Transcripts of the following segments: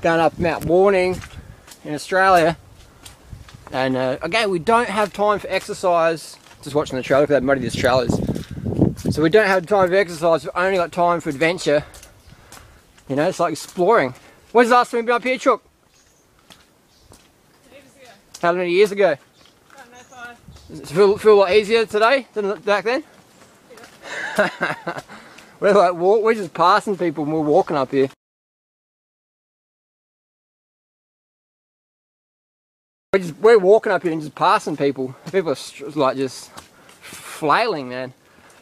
going up Mount Warning in Australia. And uh, again, we don't have time for exercise. Just watching the trail, look at how muddy this trail is. So we don't have time for exercise, we've only got time for adventure. You know, it's like exploring. When's the last time you've been up here, Chook? How many years ago? About Does it feel, feel a lot easier today than back then? Yeah. we're like walk, we're just passing people and we're walking up here. We're, just, we're walking up here and just passing people. People are like just flailing, man.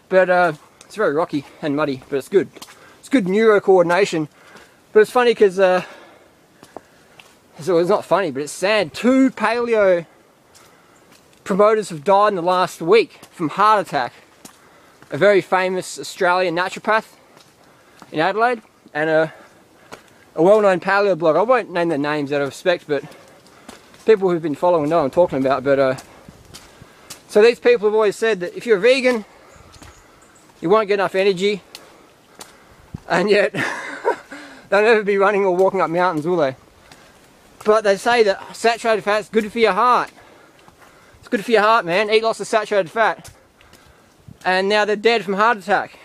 But uh, it's very rocky and muddy, but it's good. It's good neuro coordination. But it's funny because, uh, so it's not funny, but it's sad. Two paleo promoters have died in the last week from heart attack. A very famous Australian naturopath in Adelaide and a, a well-known paleo blogger. I won't name their names out of respect, but people who've been following know I'm talking about. But uh, so these people have always said that if you're a vegan, you won't get enough energy, and yet they'll never be running or walking up mountains, will they? But they say that saturated fat is good for your heart. It's good for your heart, man. Eat lots of saturated fat. And now they're dead from heart attack.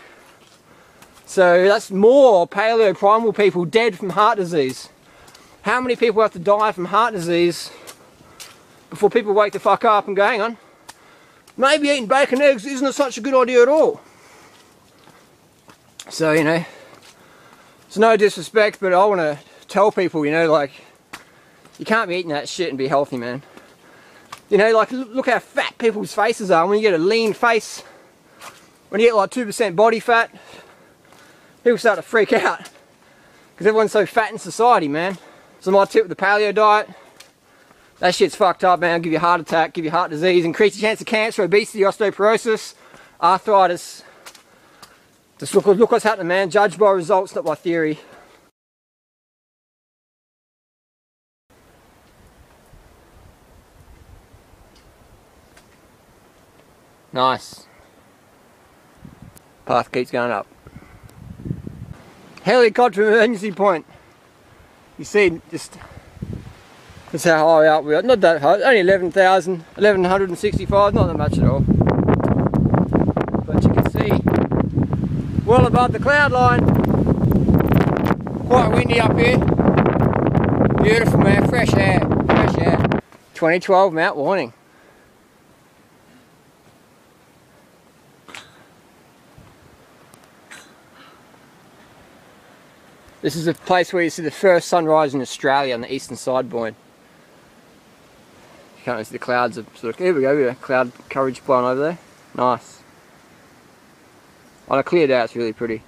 So that's more paleo primal people dead from heart disease. How many people have to die from heart disease before people wake the fuck up and go, hang on, maybe eating bacon eggs isn't such a good idea at all. So, you know, it's no disrespect, but I want to tell people, you know, like, you can't be eating that shit and be healthy, man. You know, like, look how fat people's faces are. When you get a lean face, when you get like 2% body fat, people start to freak out. Because everyone's so fat in society, man. So my tip with the paleo diet, that shit's fucked up, man. give you a heart attack, give you heart disease, increase your chance of cancer, obesity, osteoporosis, arthritis. Just look, look what's happening, man. Judge by results, not by theory. Nice. Path keeps going up. Helicopter emergency point. You see, just that's how high up we are. Not that high, only 11,000, 1165, not that much at all. But you can see well above the cloud line. Quite windy up here. Beautiful man, fresh air, fresh air. 2012 Mount Warning. This is the place where you see the first sunrise in Australia on the eastern side, boy can't see the clouds are sort of, here we go, we cloud coverage blowing over there. Nice. On a clear day it's really pretty.